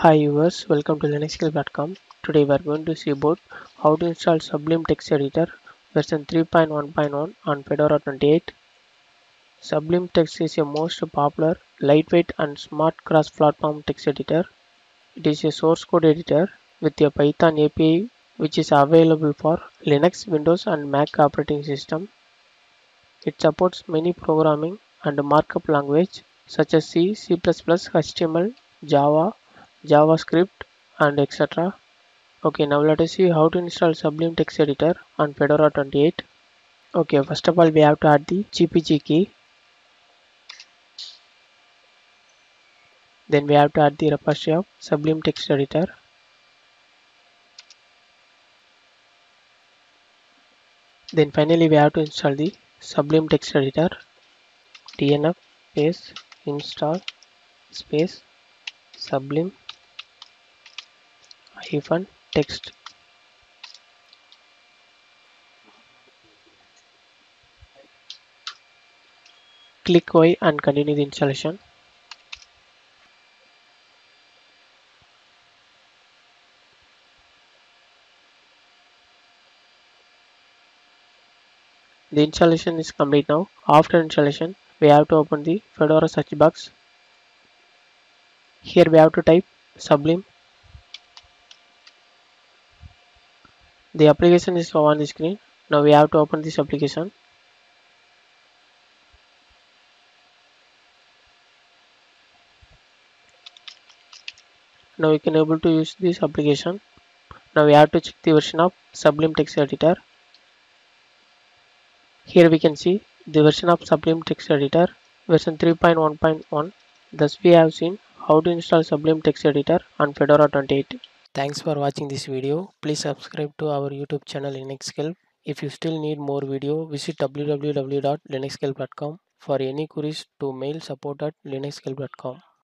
Hi viewers, welcome to linuxhelp.com. Today we are going to see about how to install Sublime Text Editor version 3.1.1 on Fedora 28. Sublime Text is a most popular, lightweight and smart cross-platform text editor. It is a source code editor with a Python API which is available for Linux, Windows and Mac operating system. It supports many programming and markup language such as C, C++, HTML, Java, JavaScript and etc. Okay, now let us see how to install Sublime Text Editor on Fedora 28. Okay, first of all we have to add the GPG key. Then we have to add the repository of Sublime Text Editor. Then finally we have to install the Sublime Text Editor. dnf space install space Sublime hyphen text. Click Y and continue the installation. The installation is complete now. After installation we have to open the fedora search box. Here we have to type sublime the application is on the screen. Now we have to open this application. Now we can able to use this application. Now we have to check the version of sublime text editor. Here we can see the version of sublime text editor version 3.1.1 thus we have seen how to install sublime text editor on fedora 28 Thanks for watching this video. Please subscribe to our YouTube channel LinuxHelp. If you still need more video, visit www.linuxhelp.com. For any queries to mail support at linuxhelp.com.